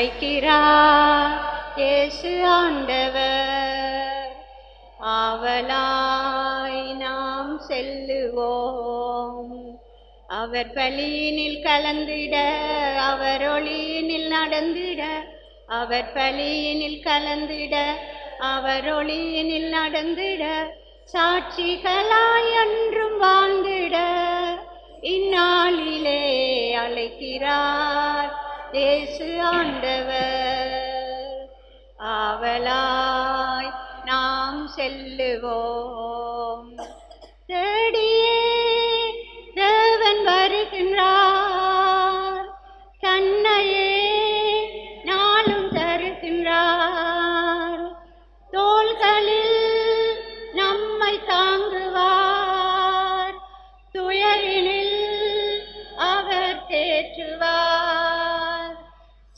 அழைக்கிறார் இயேசு ஆண்டவர் ஆவலாய் நாம் செல்லுவோம். அவர் பலியினில் கலந்திட அவர் ஒளியினில் நடந்திட அவர் பலியினில் கலந்திட அவர் ஒளியினில் நடந்திட சாட்சிகளாய் அன்றும் வாழ்ந்திட. இந்நாளிலே அழைக்கிறார். இயேசு ஆண்டவர். ஆவலாய் நாம் செல்லுவோம். தேடியே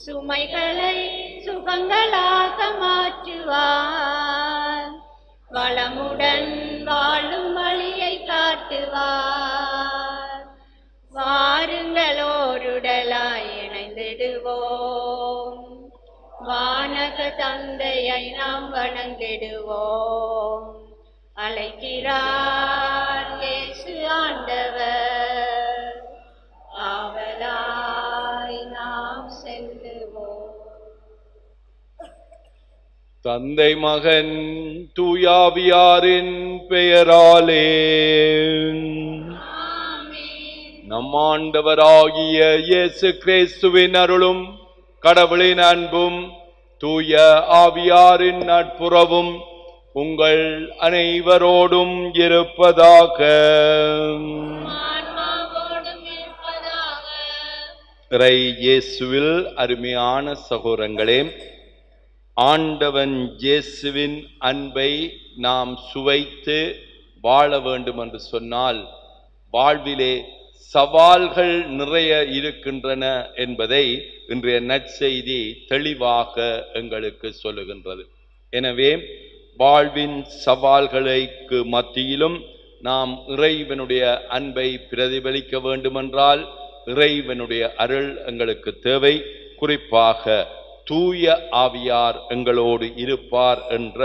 சுமைகளை சுகங்களாக மாற்றுவார். வளமுடன் வாழும் வழியை காட்டுவார். வாருங்களோருடலாய் இணைந்திடுவோம். வானக தந்தையை நாம் வணங்கிடுவோம். அழைக்கிறார். தந்தை மகன் தூயாவியாரின் பெயராலே. நம் ஆண்டவராகிய இயேசு கிறிஸ்துவின் அருளும் கடவுளின் அன்பும் தூய ஆவியாரின் நட்புறவும் உங்கள் அனைவரோடும் இருப்பதாக. இறை இயேசுவில் அருமையான சகோதரங்களே ஆண்டவன் இயேசுவின் அன்பை நாம் சுவைத்து வாழ வேண்டும் என்று சொன்னால் வாழ்விலே சவால்கள் நிறைய இருக்கின்றன என்பதை இன்றைய நற்செய்தி தெளிவாக எங்களுக்கு சொல்லுகின்றது. எனவே வாழ்வின் சவால்களுக்கு மத்தியிலும் நாம் இறைவனுடைய அன்பை பிரதிபலிக்க வேண்டுமென்றால் இறைவனுடைய அருள் எங்களுக்கு தேவை. குறிப்பாக தூய ஆவியார் எங்களோடு இருப்பார் என்ற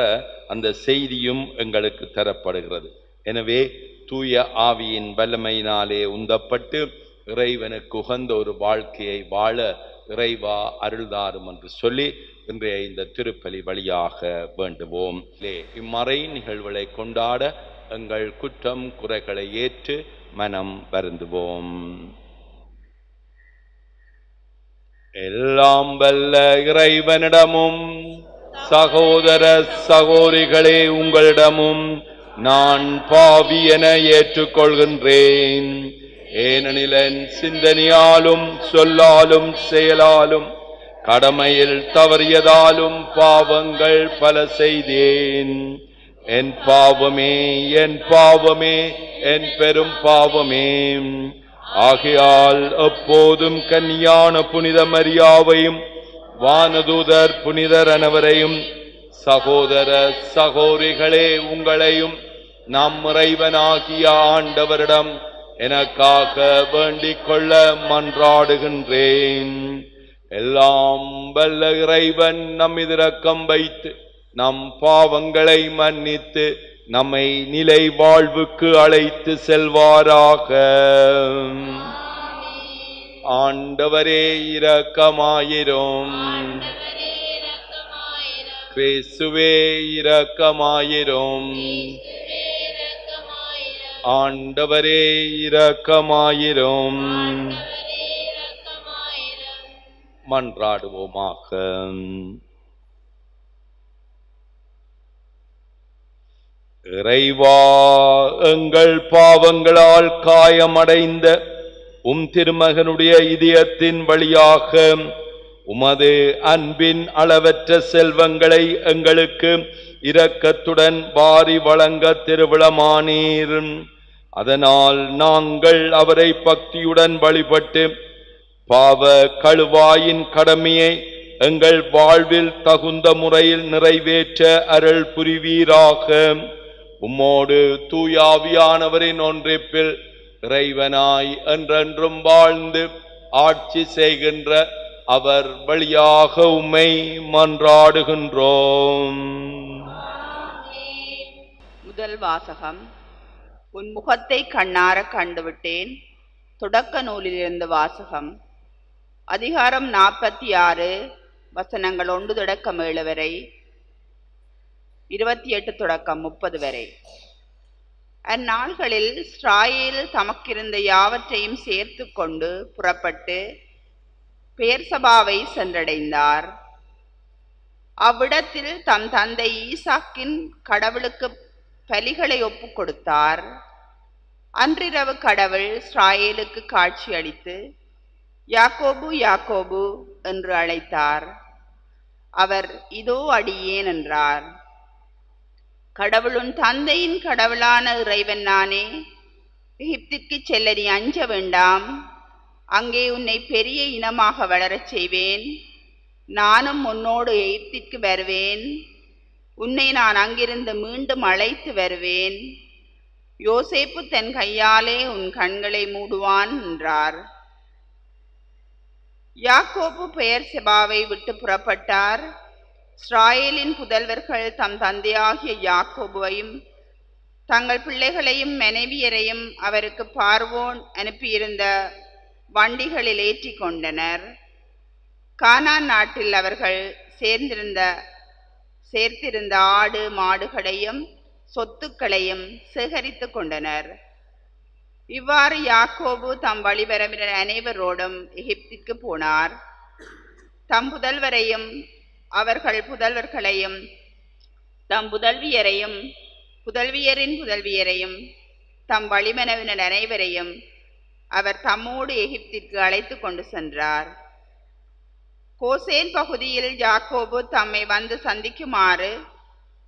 அந்த செய்தியும் எங்களுக்கு தரப்படுகிறது. எனவே தூய ஆவியின் வல்லமையினாலே உந்தப்பட்டு இறைவனுக்கு உகந்த ஒரு வாழ்க்கையை வாழ இறைவா அருள்தாரும் என்று சொல்லி இன்றைய இந்த திருப்பலி வழியாக வேண்டுவோம். இம்மறை நிகழ்வுகளை கொண்டாட எங்கள் குற்றம் குறைகளை ஏற்று மனம் வருந்துவோம். எல்லாம் வல்ல இறைவனிடமும் சகோதர சகோதரிகளே உங்களிடமும் நான் பாவி என ஏற்றுக்கொள்கின்றேன். ஏனெனில் என் சிந்தனையாலும் சொல்லாலும் செயலாலும் கடமையில் தவறியதாலும் பாவங்கள் பல செய்தேன். என் பாவமே என் பாவமே என் பெரும் பாவமே. ஆகையால் எப்போதும் கன்னியான புனித மரியாவையும் வானதூதர் புனிதர் அனைவரையும் சகோதர சகோரிகளே உங்களையும் நம் இறைவனாகிய ஆண்டவரிடம் எனக்காக வேண்டிக் கொள்ள மன்றாடுகின்றேன். எல்லாம் வல்ல இறைவன் நம் இதிரக்கம் வைத்து நம் பாவங்களை மன்னித்து நம்மை நிலை வாழ்வுக்கு அழைத்து செல்வாராக. ஆண்டவரே இரக்கமாயிரும். கிறிஸ்துவே இரக்கமாயிரும். ஆண்டவரே இரக்கமாயிரும். மன்றாடுவோமாக. இறைவா எங்கள் பாவங்களால் காயமடைந்த உம் திருமகனுடைய இதயத்தின் வழியாக உமது அன்பின் அளவற்ற செல்வங்களை எங்களுக்கு இரக்கத்துடன் வாரி வழங்க திருவிழமானீர். அதனால் நாங்கள் அவரை பக்தியுடன் வழிபட்டு பாவ கழுவாயின் கடமையை எங்கள் வாழ்வில் தகுந்த முறையில் நிறைவேற்ற அருள் புரிவீராக. உம்மோடு தூயாவியானவரின் ஒன்றிப்பில் இறைவனாய் என்றென்றும் வாழ்ந்து ஆட்சி செய்கின்ற அவர் வழியாக உம்மை மன்றாடுகின்றோம். முதல் வாசகம். உன் முகத்தை கண்ணார கண்டுவிட்டேன். தொடக்க நூலிலிருந்து வாசகம். அதிகாரம் நாற்பத்தி ஆறு. வசனங்கள் ஒன்று தொடக்கம் ஏழு வரை. இருபத்தி எட்டு தொடக்கம் முப்பது வரை. அந்நாள்களில் ஸ்ராயில் தமக்கிருந்த யாவற்றையும் சேர்த்து கொண்டு புறப்பட்டு பேர்சபாவை சென்றடைந்தார். அவ்விடத்தில் தம் தந்தை ஈசாக்கின் கடவுளுக்கு பலிகளை ஒப்புக் கொடுத்தார். அன்றிரவு கடவுள் ஸ்ராயேலுக்கு காட்சி அளித்து யாக்கோபு யாக்கோபு என்று அழைத்தார். அவர் இதோ அடியேன் என்றார். கடவுளுன் தந்தையின் கடவுளான இறைவன் நானே. எகிப்திற்கு செல்ல நீ அஞ்ச வேண்டாம். அங்கே உன்னை பெரிய இனமாக வளரச் செய்வேன். நானும் உன்னோடு எகிப்திற்கு வருவேன். உன்னை நான் அங்கிருந்து மீண்டும் அழைத்து வருவேன். யோசேப்பு தன் கையாலே உன் கண்களை மூடுவான் என்றார். யாக்கோப்பு பெயர் செபாவை விட்டு புறப்பட்டார். ஸ்ராயேலின் புதல்வர்கள் தம் தந்தையாகிய யாக்கோபுவையும் தங்கள் பிள்ளைகளையும் மனைவியரையும் அவருக்கு பார்வோன் அனுப்பியிருந்த வண்டிகளில் ஏற்றி கொண்டனர் கானா நாட்டில் அவர்கள் சேர்ந்திருந்த சேர்த்திருந்த ஆடு மாடுகளையும் சொத்துக்களையும் சேகரித்து கொண்டனர். இவ்வாறு யாக்கோபு தம் வழிபரவினர் அனைவரோடும் எகிப்திற்கு போனார். தம் புதல்வரையும் அவர்கள் புதல்வர்களையும் தம் புதல்வியரையும் புதல்வியரின் புதல்வியரையும் தம் வழிமனவினர் அனைவரையும் அவர் தம்மோடு எகிப்திற்கு அழைத்து கொண்டு சென்றார். கோசேன் பகுதியில் யாக்கோபு தம்மை வந்து சந்திக்குமாறு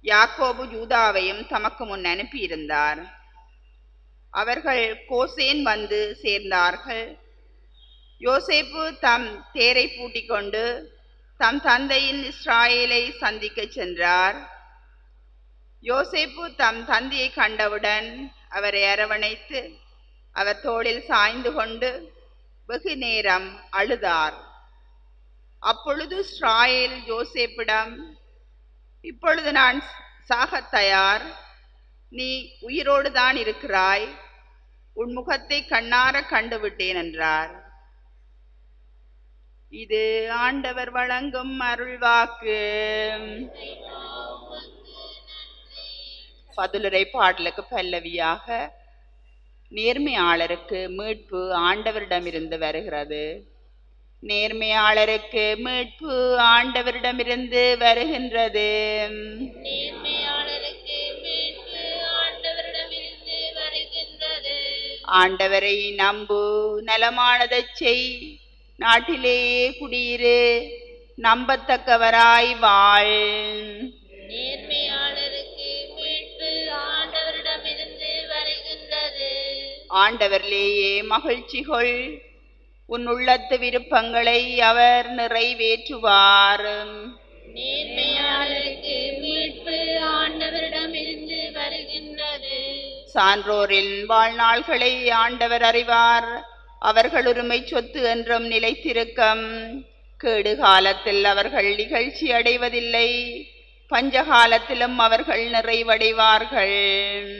யாக்கோபு யூதாவையும் தமக்கு முன் அனுப்பியிருந்தார். அவர்கள் கோசேன் வந்து சேர்ந்தார்கள். யோசேப்பு தம் தேரை பூட்டிக் கொண்டு தம் தந்தையின் இஸ்ராயேலை சந்திக்கச் சென்றார். யோசேப்பு தம் தந்தையை கண்டவுடன் அவரை அரவணைத்து அவர் தோளில் சாய்ந்து கொண்டு வெகு நேரம் அழுதார். அப்பொழுது ஸ்ராயேல் யோசேப்பிடம் இப்பொழுது நான் சாகத் தயார். நீ உயிரோடு தான் இருக்கிறாய். உன் முகத்தை கண்ணார கண்டுவிட்டேன் என்றார். இது ஆண்டவர் வழங்கும் அருள்வாக்கு. பதிலுரை பாடலுக்கு பல்லவியாக நேர்மையாளருக்கு மீட்பு ஆண்டவரிடமிருந்து வருகிறது. நேர்மையாளருக்கு மீட்பு ஆண்டவரிடமிருந்து வருகின்றது. ஆண்டவரை நம்பு நலமானதைச் செய். நாட்டிலேயே குடியிரு நம்பத்தக்கவராய் வாழ். நேர்மையாளருக்கு மீட்பு ஆண்டவரிடமிருந்து வருகின்றது. ஆண்டவரிலேயே மகிழ்ச்சி கொள். உன் உள்ளத்து விருப்பங்களை அவர் நிறைவேற்றுவார். நேர்மையாளருக்கு மீட்பு ஆண்டவரிடமிருந்து வருகின்றது. சான்றோரின் வாழ்நாள்களை ஆண்டவர் அறிவார். அவர்கள் உரிமை சொத்து என்றும் நிலைத்திருக்கம். கேடு காலத்தில் அவர்கள் நிகழ்ச்சி அடைவதில்லை. பஞ்சகாலத்திலும் அவர்கள் நிறைவடைவார்கள்.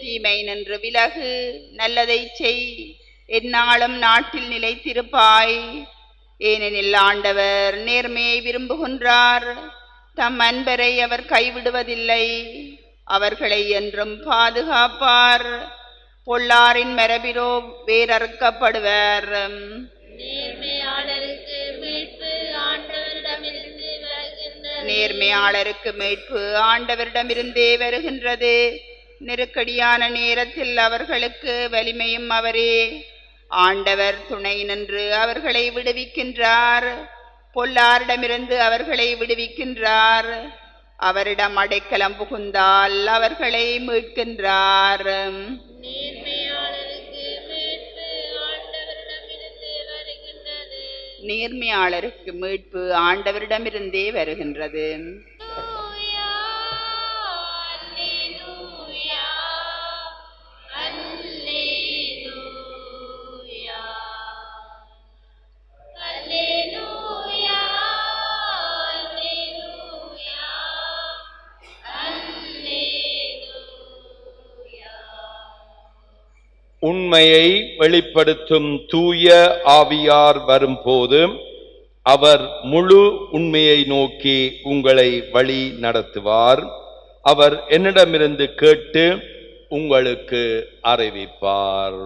தீமை நின்று விலகு நல்லதைச் செய். எந்நாளும் நாட்டில் நிலைத்திருப்பாய். ஏனெனில் ஆண்டவர் நேர்மையை விரும்புகின்றார். தம் அன்பரை அவர் கைவிடுவதில்லை. அவர்களை என்றும் பாதுகாப்பார். பொல்லாரின் மரபிரோ வேரறுக்கப்படுவர் நேர்மையாளருக்கு மீட்பு ஆண்டவரிடமிருந்தே வருகின்றது. நெருக்கடியான நேரத்தில் அவர்களுக்கு வலிமையும் அவரே. ஆண்டவர் துணை நின்று அவர்களை விடுவிக்கின்றார். பொல்லாரிடமிருந்து அவர்களை விடுவிக்கின்றார். அவரிடம் அடைக்கலம் புகுந்தால் அவர்களை மீட்கின்றார். நேர்மையாளருக்கு மீட்பு ஆண்டவரிடமிருந்து வருகின்றது. உண்மையை வெளிப்படுத்தும் தூய ஆவியார் வரும்போது அவர் முழு உண்மையை நோக்கி உங்களை வழி நடத்துவார். அவர் என்னிடமிருந்து கேட்டு உங்களுக்கு அறிவிப்பார்.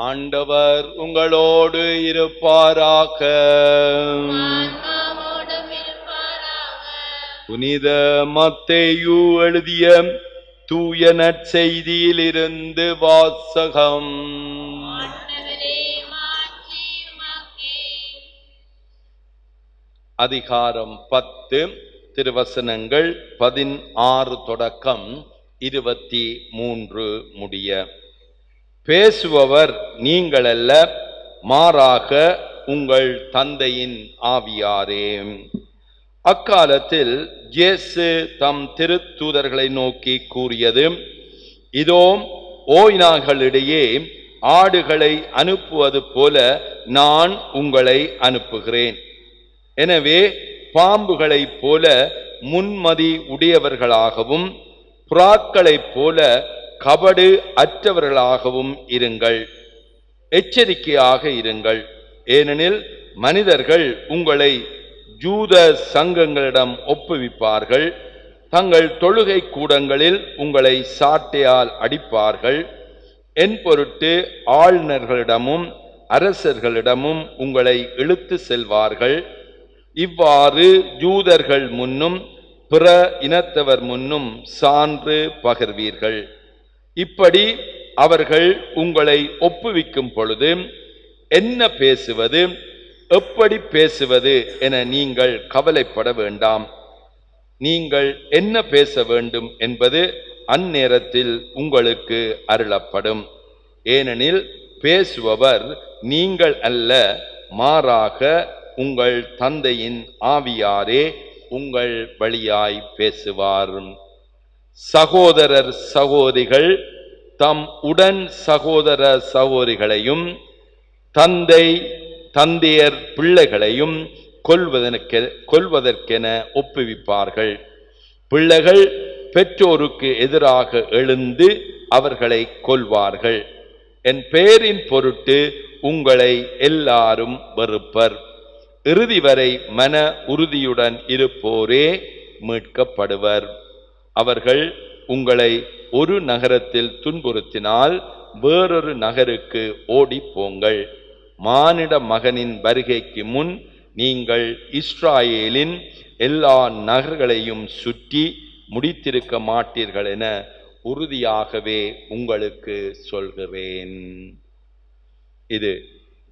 ஆண்டவர் உங்களோடு இருப்பாராக. புனித மத்தேயு எழுதிய தூய நற்செய்தியிலிருந்து வாசகம். அதிகாரம் பத்து திருவசனங்கள் பதினாறு தொடக்கம் இருபத்தி மூன்று முடிய. பேசுபவர் நீங்களல்ல மாறாக உங்கள் தந்தையின் ஆவியாரே. அக்காலத்தில் இயேசு தம் திருத்தூதர்களை நோக்கி கூறியது இதோ ஓய்நாகளிடையே ஆடுகளை அனுப்புவது போல நான் உங்களை அனுப்புகிறேன். எனவே பாம்புகளைப் போல முன்மதி உடையவர்களாகவும் புறாக்களைப் போல கபடு அற்றவர்களாகவும் இருங்கள். எச்சரிக்கையாக இருங்கள். ஏனெனில் மனிதர்கள் உங்களை ஜூத சங்கங்களிடம் ஒப்புவிப்பார்கள். தங்கள் தொழுகை கூடங்களில் உங்களை சாட்டையால் அடிப்பார்கள். என் பொருட்டு ஆளுநர்களிடமும் அரசர்களிடமும் உங்களை இழுத்து செல்வார்கள். இவ்வாறு ஜூதர்கள் முன்னும் பிற இனத்தவர் முன்னும் சான்று பகர்வீர்கள். இப்படி அவர்கள் உங்களை ஒப்புவிக்கும் பொழுது என்ன பேசுவது எப்படி பேசுவது என நீங்கள் கவலைப்பட வேண்டாம். நீங்கள் என்ன பேச வேண்டும் என்பது அந்நேரத்தில் உங்களுக்கு அருளப்படும். ஏனெனில் பேசுபவர் நீங்கள் அல்ல மாறாக உங்கள் தந்தையின் ஆவியாரே உங்கள் வழியாய் பேசுவார் சகோதரர் சகோதரிகள் தம் உடன் சகோதர சகோதரிகளையும் தந்தை தந்தையர் பிள்ளைகளையும் கொள்வதற்கு கொல்வதற்கென ஒப்புவிப்பார்கள். பிள்ளைகள் பெற்றோருக்கு எதிராக எழுந்து அவர்களை கொல்வார்கள். என் பெயரின் பொருட்டு உங்களை எல்லாரும் வெறுப்பர். இறுதி வரை மன உறுதியுடன் இருப்போரே மீட்கப்படுவர். அவர்கள் உங்களை ஒரு நகரத்தில் துன்புறுத்தினால் வேறொரு நகருக்கு ஓடிப் போங்கள். மானிட மகனின் வருகைக்கு முன் நீங்கள் இஸ்ராயேலின் எல்லா நகர்களையும் சுற்றி முடித்திருக்க மாட்டீர்கள் என உறுதியாகவே உங்களுக்கு சொல்கிறேன். இது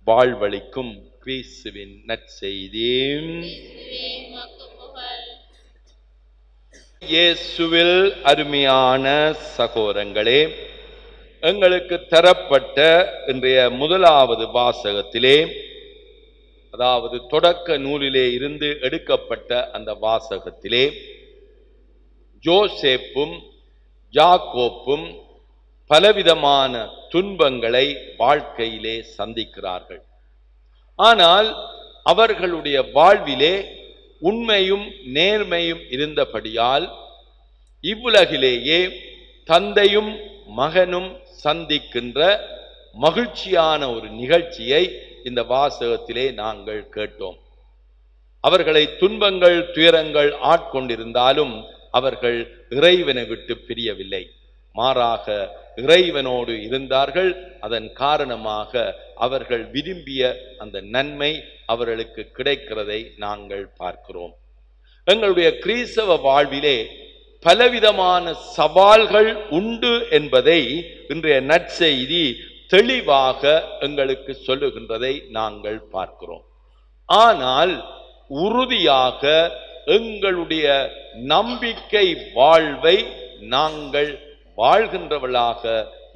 வாழ்வளிக்கும் கிறிஸ்துவின் நற்செய்தி. இயேசுவில் அருமையான சகோதரங்களே எங்களுக்கு தரப்பட்ட இன்றைய முதலாவது வாசகத்திலே அதாவது தொடக்க நூலிலே இருந்து எடுக்கப்பட்ட அந்த வாசகத்திலே ஜோசேப்பும் ஜாக்கோப்பும் பலவிதமான துன்பங்களை வாழ்க்கையிலே சந்திக்கிறார்கள். ஆனால் அவர்களுடைய வாழ்விலே உண்மையும் நேர்மையும் இருந்தபடியால் இவ்வுலகிலேயே தந்தையும் மகனும் சந்திக்கின்ற மகிழ்ச்சியான ஒரு நிகழ்ச்சியை இந்த வாசகத்திலே நாங்கள் கேட்டோம். அவர்களை துன்பங்கள் துயரங்கள் ஆட்கொண்டிருந்தாலும் அவர்கள் இறைவனை விட்டு பிரியவில்லை. மாறாக இறைவனோடு இருந்தார்கள். அதன் காரணமாக அவர்கள் விரும்பிய அந்த நன்மை அவர்களுக்கு கிடைக்கிறதை நாங்கள் பார்க்கிறோம். எங்களுடைய கிறிஸ்தவ வாழ்விலே பலவிதமான சவால்கள் உண்டு என்பதை இன்றைய நற்செய்தி தெளிவாக எங்களுக்கு சொல்லுகின்றதை நாங்கள் பார்க்கிறோம். ஆனால் உறுதியாக எங்களுடைய நம்பிக்கை வாழ்வை நாங்கள் வாழ்கின்றவளாக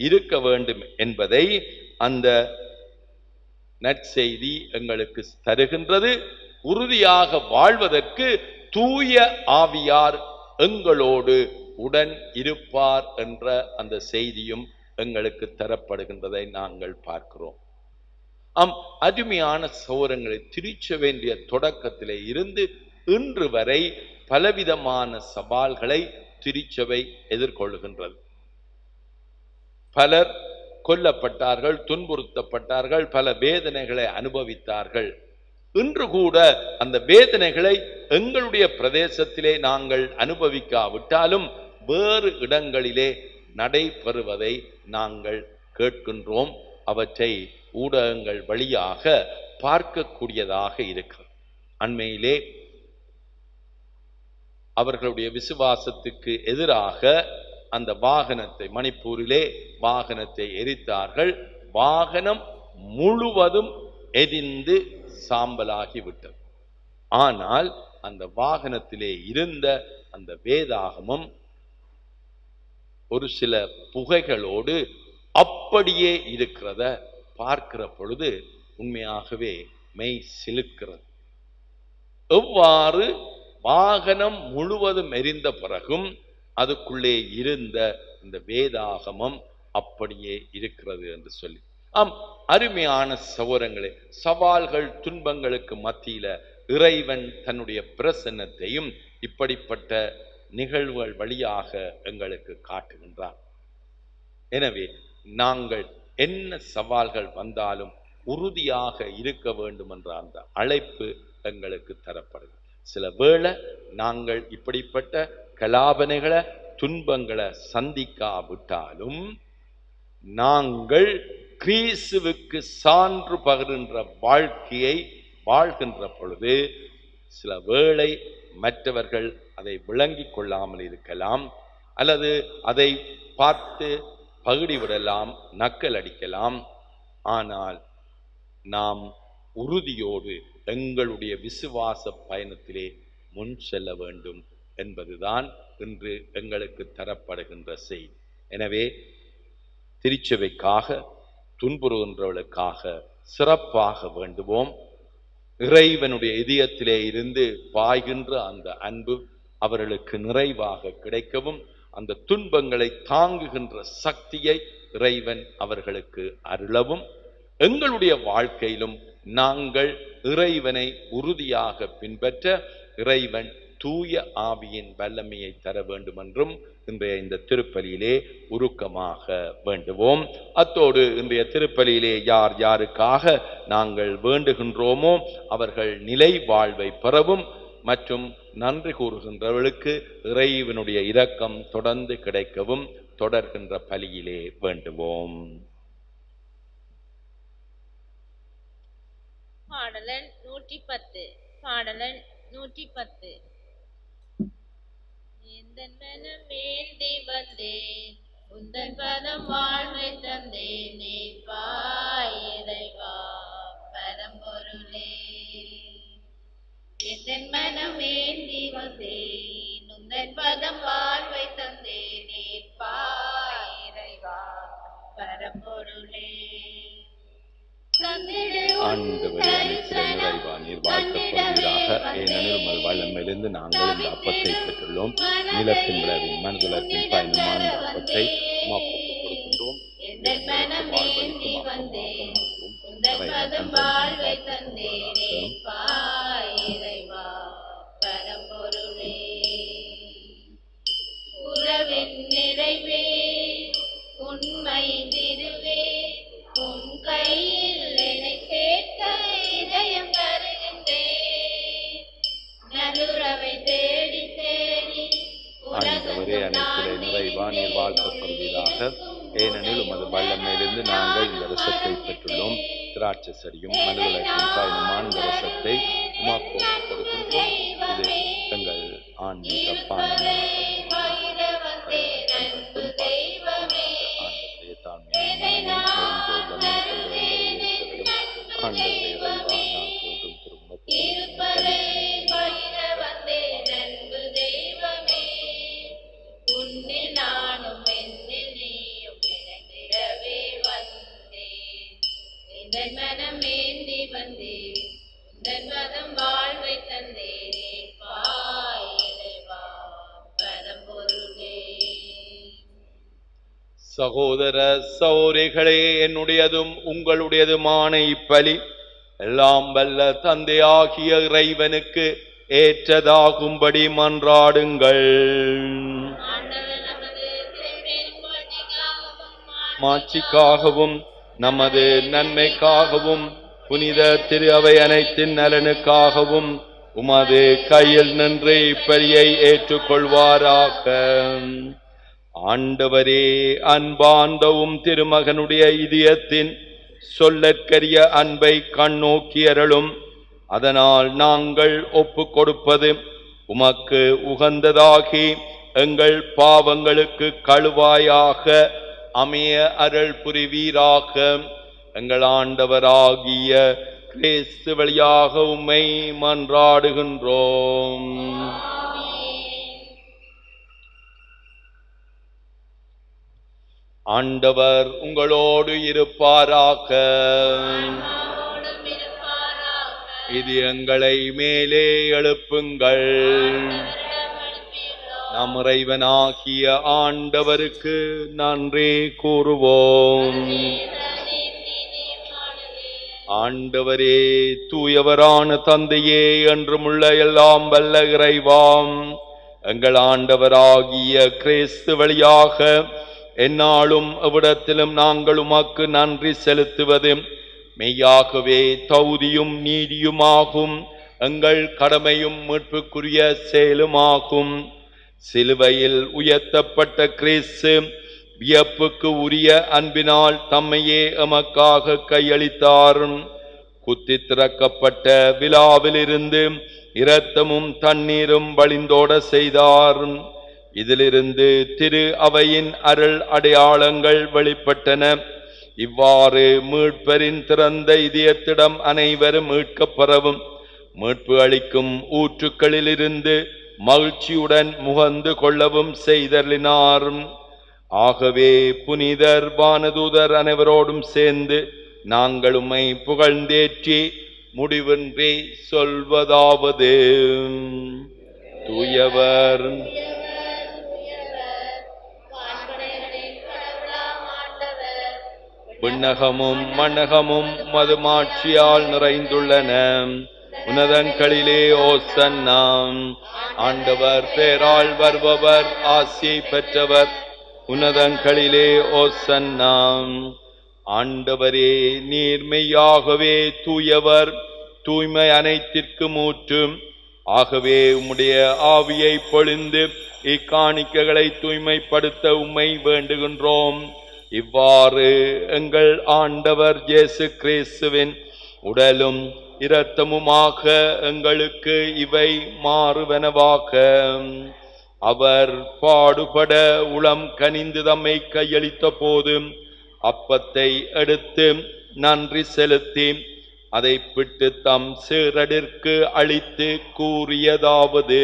இருக்க வேண்டும் என்பதை அந்த நற்செய்தி எங்களுக்கு தருகின்றது. உறுதியாக வாழ்வதற்கு தூய ஆவியார் எங்களோடு உடன் இருப்பார் என்ற அந்த செய்தியும் எங்களுக்கு தரப்படுகின்றதை நாங்கள் பார்க்கிறோம். ஆம் அருமையான சௌரங்களை திரிச்ச வேண்டிய தொடக்கத்திலே இருந்து இன்று வரை பலவிதமான சவால்களை திருச்சபை எதிர்கொள்கின்றது பலர் கொல்லப்பட்டார்கள் துன்புறுத்தப்பட்டார்கள் பல வேதனைகளை அனுபவித்தார்கள். இன்று கூட அந்த வேதனைகளை எங்களுடைய பிரதேசத்திலே நாங்கள் அனுபவிக்காவிட்டாலும் வேறு இடங்களிலே நடைபெறுவதை நாங்கள் கேட்கின்றோம். அவற்றை ஊடகங்கள் வழியாக பார்க்கக்கூடியதாக இருக்கிறது. அண்மையிலே அவர்களுடைய விசுவாசத்துக்கு எதிராக அந்த வாகனத்தை மணிப்பூரிலே வாகனத்தை எரித்தார்கள். வாகனம் முழுவதும் எரிந்து சாம்பலாகி விட்டது. ஆனால் அந்த வாகனத்திலே இருந்த அந்த வேதாகமம் ஒரு சில புகைகளோடு அப்படியே இருக்கிறத பார்க்கிற பொழுது உண்மையாகவே மெய் சிலுக்கிறது. எவ்வாறு வாகனம் முழுவதும் எரிந்த பிறகும் அதுக்குள்ளே இருந்த இந்த வேதாகமம் அப்படியே இருக்கிறது என்று சொல்லி. ஆம் அருமையான சவரங்களே சவால்கள் துன்பங்களுக்கு மத்தியில இறைவன் தன்னுடைய பிரசன்னத்தையும் இப்படிப்பட்ட நிகழ்வுகள் வழியாக எங்களுக்கு காட்டுகின்றான். எனவே நாங்கள் என்ன சவால்கள் வந்தாலும் உறுதியாக இருக்க வேண்டும் என்ற அந்த அழைப்பு எங்களுக்கு தரப்படுது சில வேளை நாங்கள் இப்படிப்பட்ட கலாபனைகளை துன்பங்களை சந்திக்காவிட்டாலும் நாங்கள் கிரீசுவுக்கு சான்று பகிர்கின்ற வாழ்க்கையை வாழ்கின்ற பொழுது சில வேளை மற்றவர்கள் அதை விளங்கி கொள்ளாமல் இருக்கலாம் அல்லது அதை பார்த்து பகுடி விடலாம் நக்கல் அடிக்கலாம். ஆனால் நாம் உறுதியோடு எங்களுடைய விசுவாச பயணத்திலே முன் செல்ல வேண்டும். என்பதுதான் இன்று எங்களுக்கு தரப்படுகின்ற செய்தி எனவே திருச்சபைக்காக துன்புறுகின்றவர்களுக்காக சிறப்பாக வேண்டுவோம். இறைவனுடைய இதயத்திலே இருந்து பாய்கின்ற அந்த அன்பு அவர்களுக்கு நிறைவாக கிடைக்கவும் அந்த துன்பங்களை தாங்குகின்ற சக்தியை இறைவன் அவர்களுக்கு அருளவும். எங்களுடைய வாழ்க்கையிலும் நாங்கள் இறைவனை உறுதியாக பின்பற்ற இறைவன் தூய ஆவியின் வல்லமையை தர வேண்டும் என்றும் இன்றைய இந்த திருப்பலியிலே உருக்கமாக வேண்டுவோம். அத்தோடு இன்றைய திருப்பலியிலே யார் யாருக்காக நாங்கள் வேண்டுகின்றோமோ அவர்கள் நிலை வாழ்வை பெறவும் மற்றும் நன்றி கூறுகின்றவர்களுக்கு இறைவனுடைய இரக்கம் தொடர்ந்து கிடைக்கவும் தொடர்கின்ற பலியிலே வேண்டுவோம். பாடலன் நூற்றி பத்து. பாடலன் நூற்றி பத்து. எந்தன் மனம் வேண்டி வந்தேன் உந்தன் பதம் வாழ்வை தந்தேன் பா இருந்து நாங்கள் இந்த அப்பத்தை பெற்றுள்ளோம். நிலத்தின் விளைவின் மண்குலத்தின் பயணமான இந்த அப்பத்தை உமாப்புக்கு கொடுக்கின்றோம். எந்தன் மனம் வேண்டி ஏனெனில் உமது வல்லமையிலிருந்து நாங்கள் இந்த ரசத்தை பெற்றுள்ளோம். திராட்சை சரியும் மனிதர்களுக்கும் பயணமான இந்த ரசத்தை உமாக்கோ கொடுக்கின்றோம் இது எங்கள் ஆன்மீக பானம் சகோதர சௌரிகளே என்னுடையதும் உங்களுடையதுமான இப்பலி எல்லாம் வல்ல தந்தையாகிய இறைவனுக்கு ஏற்றதாகும்படி மன்றாடுங்கள். மாட்சிக்காகவும் நமது நன்மைக்காகவும் புனித திரு அவை அனைத்தின் நலனுக்காகவும் உமது கையில் நின்று இப்பலியை ஏற்றுக்கொள்வாராக. ஆண்டவரே அன்பாண்டவும் திருமகனுடைய இதயத்தின் சொல்லற்கரிய அன்பை கண்ணோக்கியருளும். அதனால் நாங்கள் ஒப்பு கொடுப்பது உமக்கு உகந்ததாகி எங்கள் பாவங்களுக்கு கழுவாயாக அமைய அருள் புரிவீராக. எங்கள் ஆண்டவராகிய கிறிஸ்து வழியாக உம்மை மன்றாடுகின்றோம். ஆண்டவர் உங்களோடு இருப்பாராக. இது எங்களை மேலே எழுப்புங்கள். நம் இறைவனாகிய ஆண்டவருக்கு நன்றி கூறுவோம். ஆண்டவரே தூயவரான தந்தையே என்றுமுள்ள எல்லாம் வல்ல இறைவாம் எங்கள் ஆண்டவராகிய கிறிஸ்து வழியாக எந்நாளும் எவ்விடத்திலும் நாங்கள் உமக்கு நன்றி செலுத்துவது. மெய்யாகவே தௌதியும் நீதியுமாகும். எங்கள் கடமையும் மீட்புக்குரிய செயலுமாகும். சிலுவையில் உயர்த்தப்பட்ட கிறிஸ்து வியப்புக்கு உரிய அன்பினால் தம்மையே எமக்காக கையளித்தார் குத்தி திறக்கப்பட்ட விழாவிலிருந்து இரத்தமும் தண்ணீரும் வழிந்தோட செய்தார் இதிலிருந்து திரு அவையின் அருள் அடையாளங்கள் வெளிப்பட்டன. இவ்வாறு மீட்பரின் திறந்த இதயத்திடம் அனைவரும் மீட்கப்பெறவும் மீட்பு அளிக்கும் ஊற்றுக்களிலிருந்து மகிழ்ச்சியுடன் முகந்து கொள்ளவும் செய்தலினார் ஆகவே புனிதர் வானதூதர் அனைவரோடும் சேர்ந்து நாங்கள் உம்மை புகழ்ந்தேற்றி முடிவின்றி சொல்வதாவது. தூயவர் விண்ணகமும் மண்ணகமும் மதுமாட்சியால் நிறைந்துள்ளன. உன்னதங்களிலே ஓசன்னாம் ஆண்டவர் பேரால் வருபவர் ஆசியை பெற்றவர். உன்னதங்களிலே ஓசன்னாம் ஆண்டவரே நீர்மையாகவே தூயவர். தூய்மை அனைத்திற்கு மூற்றும் ஆகவே உம்முடைய ஆவியை பொழிந்து இக்காணிக்கைகளை தூய்மைப்படுத்த உம்மை வேண்டுகின்றோம். இவ்வாறு எங்கள் ஆண்டவர் இயேசு கிறிஸ்துவின் உடலும் இரத்தமுமாக எங்களுக்கு இவை மாறுவனவாக. அவர் பாடுபட உளம் கனிந்து தம்மை கையளித்த போது அப்பத்தை எடுத்து நன்றி செலுத்தி அதை பிட்டு தம் சீரடிற்கு அளித்து கூறியதாவது.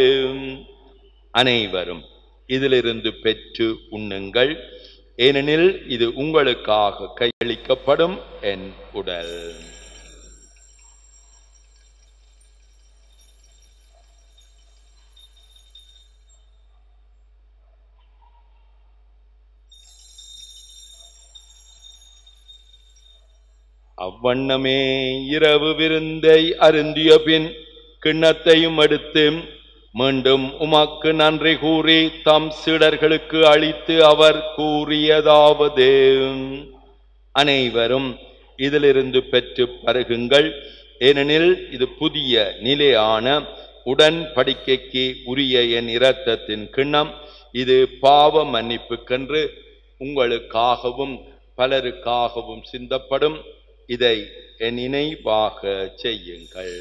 அனைவரும் இதிலிருந்து பெற்று உண்ணுங்கள். ஏனெனில் இது உங்களுக்காக கையளிக்கப்படும் என் உடல். அவ்வண்ணமே இரவு விருந்தை அருந்திய பின் கிண்ணத்தையும் எடுத்து மீண்டும் உமக்கு நன்றி கூறி தம் சீடர்களுக்கு அளித்து அவர் கூறியதாவது. அனைவரும் இதிலிருந்து பெற்று பருகுங்கள். ஏனெனில் இது புதிய நிலையான உடன்படிக்கைக்கு உரிய என் இரத்தத்தின் கிண்ணம். இது பாவ மன்னிப்புக்கென்று உங்களுக்காகவும் பலருக்காகவும் சிந்தப்படும். இதை என் நினைவாக செய்யுங்கள்.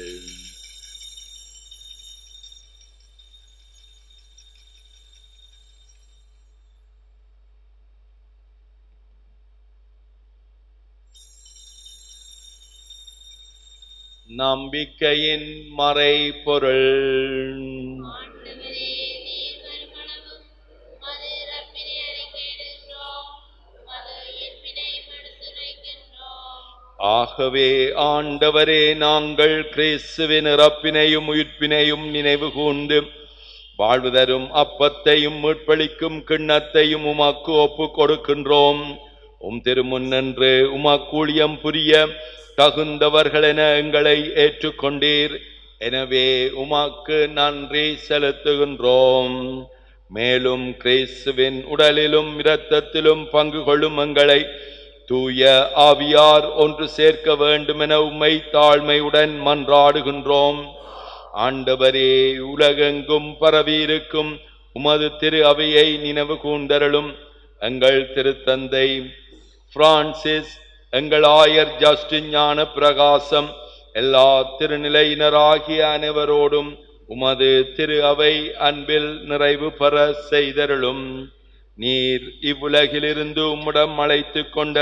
உயிர்ப்பினையும் எடுத்துரைக்கின்றோம். ஆகவே ஆண்டவரே நாங்கள் கிறிஸ்துவின் இறப்பினையும் உயிர்ப்பினையும் நினைவு கூர்ந்து வாழ்வு தரும் அப்பத்தையும் மீட்பளிக்கும் கிண்ணத்தையும் உமக்கு ஒப்பு கொடுக்கின்றோம். உம் திருமுன்னன்று உமக்கூழியம் புரிய தகுந்தவர்களென எங்களை ஏற்றுக்கொண்டீர். எனவே உமாக்கு நன்றி செலுத்துகின்றோம். மேலும் கிறிஸ்துவின் உடலிலும் இரத்தத்திலும் பங்கு கொள்ளும் எங்களை தூய ஆவியார் ஒன்று சேர்க்க வேண்டுமென உம்மை தாழ்மையுடன் மன்றாடுகின்றோம். ஆண்டவரே உலகெங்கும் பரவியிருக்கும் உமது திரு அவையை நினைவு கூந்தருளும் எங்கள் திருத்தந்தை பிரான்சிஸ் எங்கள் ஆயர் ஜஸ்டின் ஞான பிரகாசம் எல்லா திருநிலையினராகிய அனைவரோடும் உமது திரு அவை அன்பில் நிறைவு பெற செய்தருளும். நீர் இவ்வுலகிலிருந்து உம்மிடம் அழைத்து கொண்ட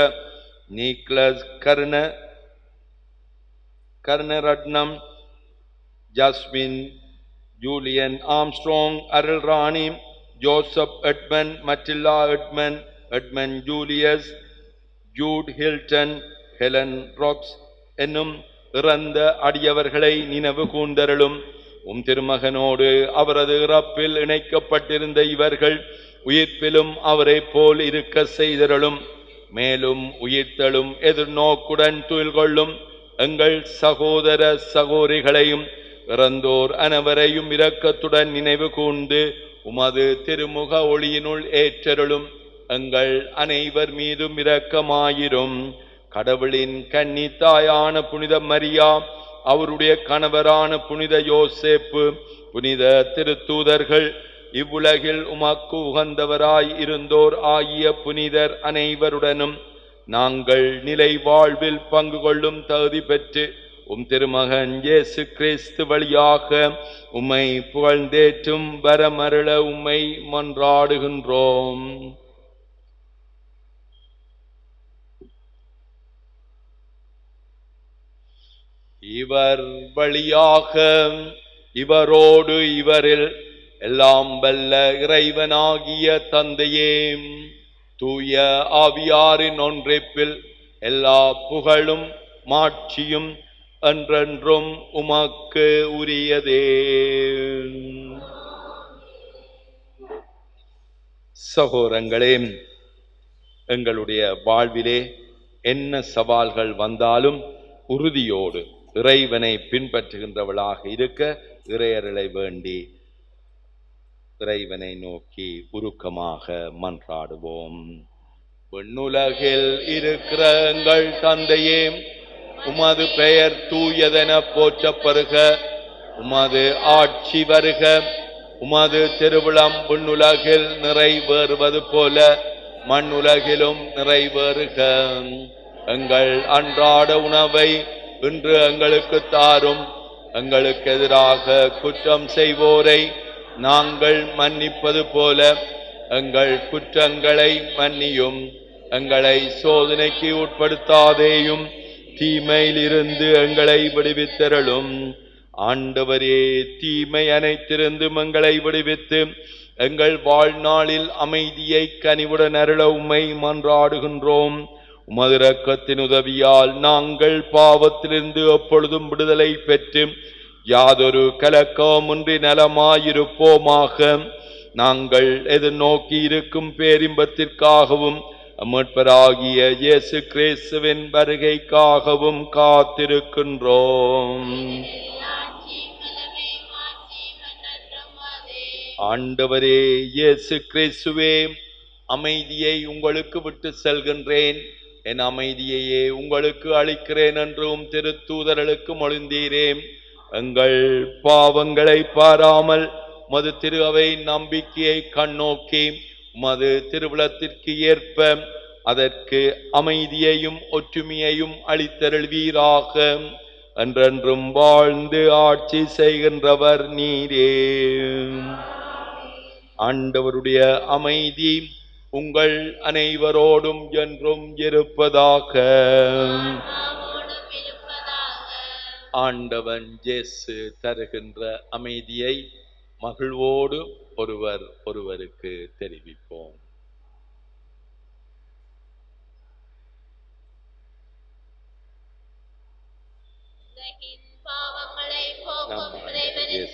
நீக்லஸ் கர்ண Karnaratnam Jasmine Julian Armstrong Arul Rani Joseph Edmund மட்டில்லா Edmund Edmund Julius Jude Hilton Helen rocks என்னும் இறந்த அடியவர்களை நினைவு கூந்தருளும் உம் திருமகனோடு அவரது இறப்பில் இணைக்கப்பட்டிருந்த இவர்கள் உயிர்ப்பிலும் அவரைப் போல் இருக்க செய்தருளும். மேலும் உயிர்த்தலும் எதிர்நோக்குடன் துயில் கொள்ளும் எங்கள் சகோதர சகோதரிகளையும் இறந்தோர் அனைவரையும் இரக்கத்துடன் நினைவு கூர்ந்து உமது திருமுக ஒளியினுள் ஏற்றருளும். எங்கள் அனைவர் மீதும் இரக்கமாயிரும். கடவுளின் கன்னித்தாயான புனித மரியா அவருடைய கணவரான புனித யோசேப்பு புனித திருத்தூதர்கள் இவ்வுலகில் உமக்கு உகந்தவராய் இருந்தோர் ஆகிய புனிதர் அனைவருடனும் நாங்கள் நிலை வாழ்வில் பங்கு கொள்ளும் தகுதி பெற்று உம் திருமகன் இயேசு கிறிஸ்து வழியாக உம்மை புகழ்ந்தேற்றும் வரமருள உம்மை மன்றாடுகின்றோம். இவர் வழியாக இவரோடு இவரில் எல்லாம் வல்ல இறைவனாகிய தந்தையே. தூய ஆவியாரின் ஒன்றிப்பில் எல்லா புகழும் மாட்சியும் என்றென்றும் உமக்கு உரியதே. சகோரங்களே எங்களுடைய வாழ்விலே என்ன சவால்கள் வந்தாலும் உறுதியோடு இறைவனை பின்பற்றுகின்றவளாக இருக்க இறையருளை வேண்டி இறைவனை நோக்கி உருக்கமாக மன்றாடுவோம். பெண்ணுலகில் இருக்கிற எங்கள் தந்தையே உமது பெயர் தூயதென போற்றப்பருக உமது ஆட்சி வருக. உமது திருவிழம் விண்ணுலகில் நிறைவேறுவது போல மண்ணுலகிலும் நிறைவேறுக. எங்கள் அன்றாட உணவை இன்று எங்களுக்கு தாரும் எங்களுக்கு எதிராக குற்றம் செய்வோரை நாங்கள் மன்னிப்பது போல எங்கள் குற்றங்களை மன்னியும் எங்களை சோதனைக்கு உட்படுத்தாதேயும் தீமையிலிருந்து எங்களை விடுவித்தரலும் ஆண்டவரே தீமை அனைத்திருந்தும் எங்களை விடுவித்து எங்கள் வாழ்நாளில் அமைதியை கனிவுடன் அருள உம்மை மன்றாடுகின்றோம். உமது இரக்கத்தின் உதவியால் நாங்கள் பாவத்திலிருந்து எப்பொழுதும் விடுதலை பெற்று யாதொரு கலக்கமுன்றி நலமாயிருப்போமாக. நாங்கள் எதிர்நோக்கி இருக்கும் பேரின்பத்திற்காகவும் அமட்பராகிய இயேசு கிறிஸ்துவின் வருகைக்காகவும் காத்திருக்கின்றோம். ஆண்டவரே இயேசு கிறிஸ்துவே அமைதியை உங்களுக்கு விட்டு செல்கின்றேன். என் அமைதியையே உங்களுக்கு அளிக்கிறேன் என்றும் திருத்தூதர்களுக்கு மொழிந்தீரேன் எங்கள் பாவங்களை பாராமல் மது திரு அவை நம்பிக்கையை கண்ணோக்கி மது திருவிழத்திற்கு ஏற்ப அதற்கு அமைதியையும் ஒற்றுமையையும் அளித்தருள்வீராக. என்றென்றும் வாழ்ந்து ஆட்சி செய்கின்றவர் நீரே. ஆண்டவருடைய அமைதி உங்கள் அனைவரோடும் என்றும் இருப்பதாக. ஆண்டவன் ஜேசு தருகின்ற அமைதியை மகிழ்வோடு ஒருவர் ஒருவருக்கு தெரிவிப்போம். பாவங்களை போக்கும் இறைவனின்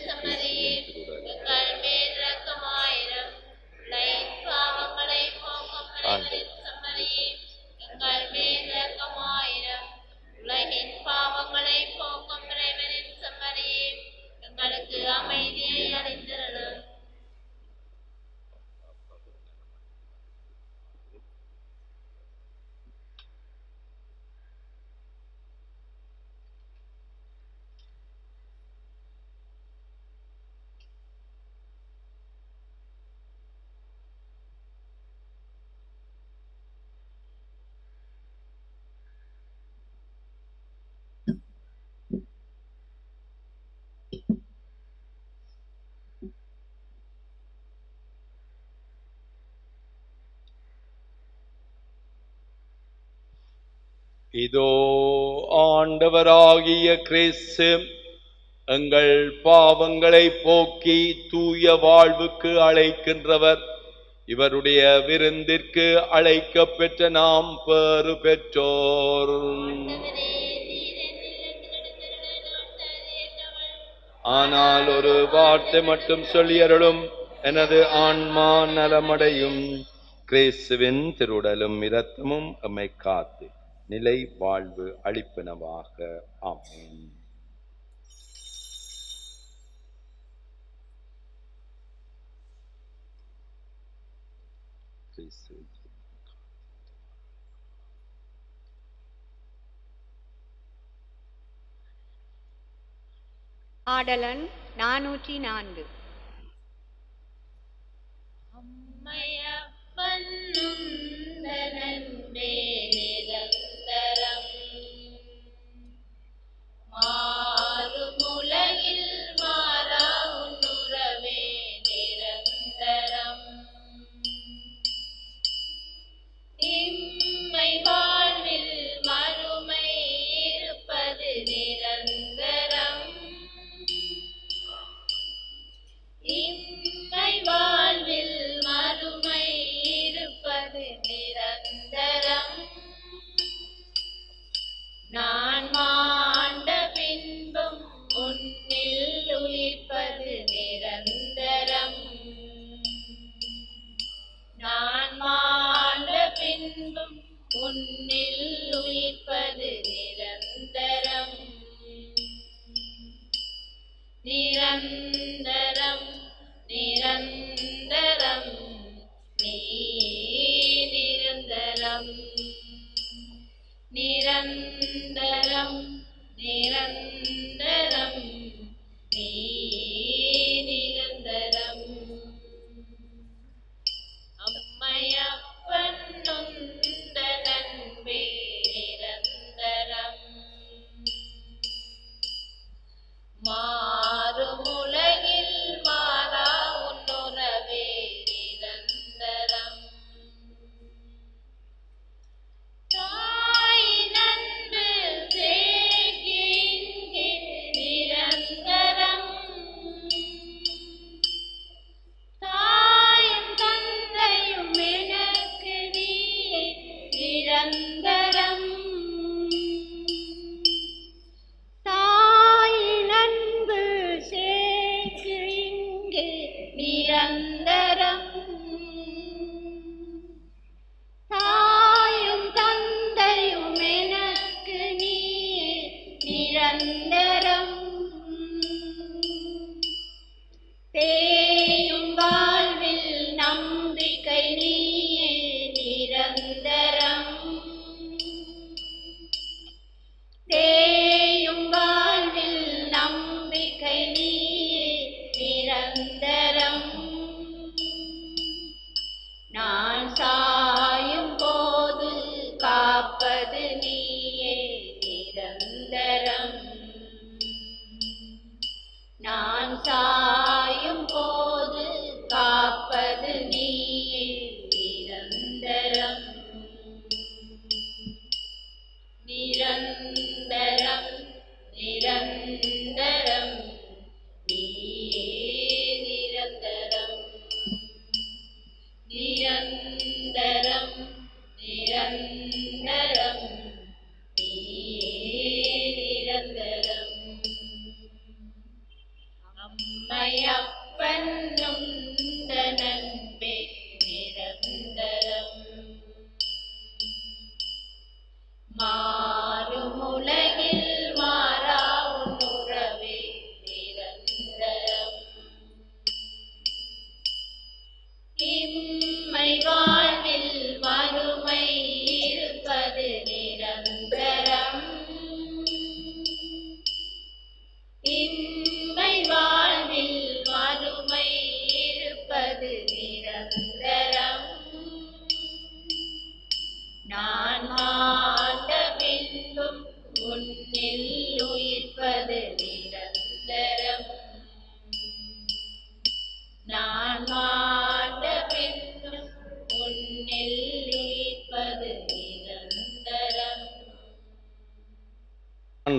இதோ ஆண்டவராகிய கிறிஸ்து எங்கள் பாவங்களை போக்கி தூய வாழ்வுக்கு அழைக்கின்றவர். இவருடைய விருந்திற்கு அழைக்க பெற்ற நாம் பேறு பெற்றோர். ஆனால் ஒரு வார்த்தை மட்டும் சொல்லியருளும் எனது ஆன்மா நலமடையும். கிறிஸ்துவின் திருடலும் இரத்தமும் எம்மை காத்து நிலை வாழ்வு அளிப்பனவாக. ஆகும் ஆடலன் நானூற்றி நான்கு. அம்மையப்பன் மாறுமுலை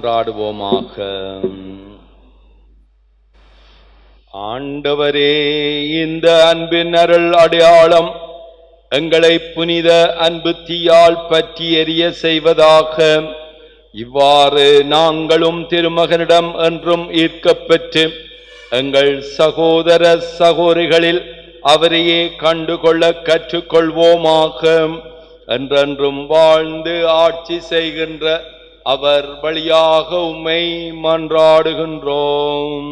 மன்றாடுவோமாக ஆண்டவரே இந்த அன்பின் அருள் அடையாளம் எங்களை புனித அன்பு தீயால் பற்றி எரிய செய்வதாக. இவ்வாறு நாங்களும் திருமகனிடம் என்றும் ஈர்க்கப்பெற்று எங்கள் சகோதர சகோதரிகளில் அவரையே கண்டுகொள்ள கற்றுக்கொள்வோமாக. என்றென்றும் வாழ்ந்து ஆட்சி செய்கின்ற அவர் வழியாக உம்மை மன்றாடுகின்றோம்.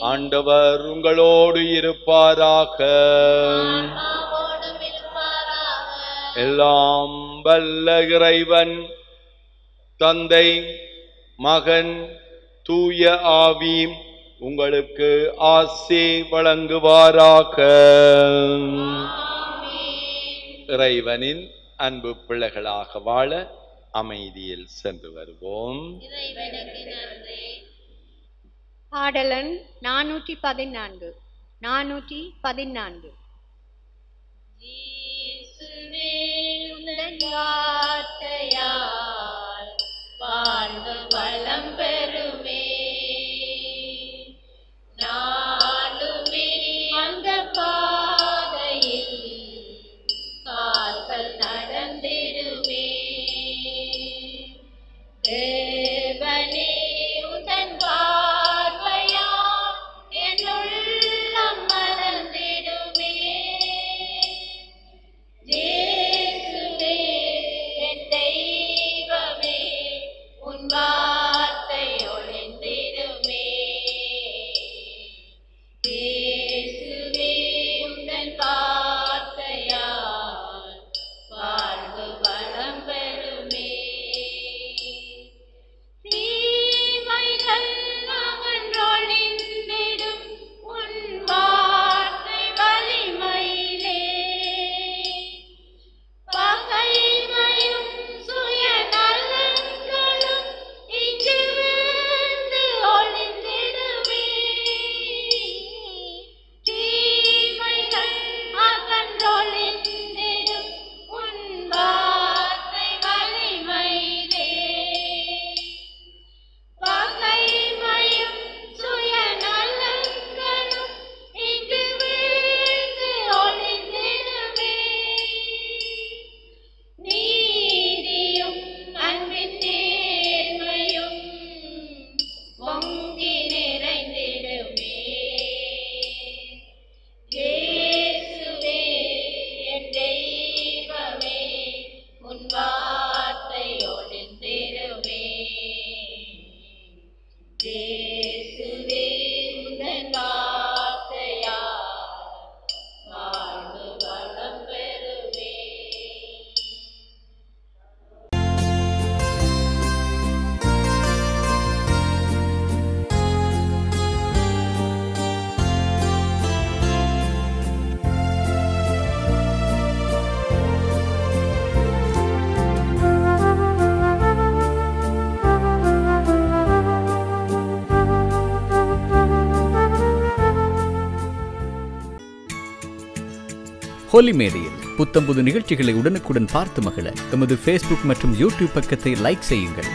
ஆண்டவர் உங்களோடு இருப்பாராக. எல்லாம் வல்ல இறைவன் தந்தை மகன் தூய ஆவி உங்களுக்கு ஆசி வழங்குவாராக. இறைவனின் அன்பு பிள்ளைகளாக வாழ அமைதியில் சென்று வருவோம். இறைவனுக்கு நன்றி. பாடலன் நானூற்றி பதினான்கு நானூற்றி பதினான்கு. வாழ்வு வளம் பெறுமே. ஹோலி மேடையில் புத்தம்புது நிகழ்ச்சிகளை உடனுக்குடன் பார்த்து மகிழ எமது ஃபேஸ்புக் மற்றும் யூடியூப் பக்கத்தை லைக் செய்யுங்கள்.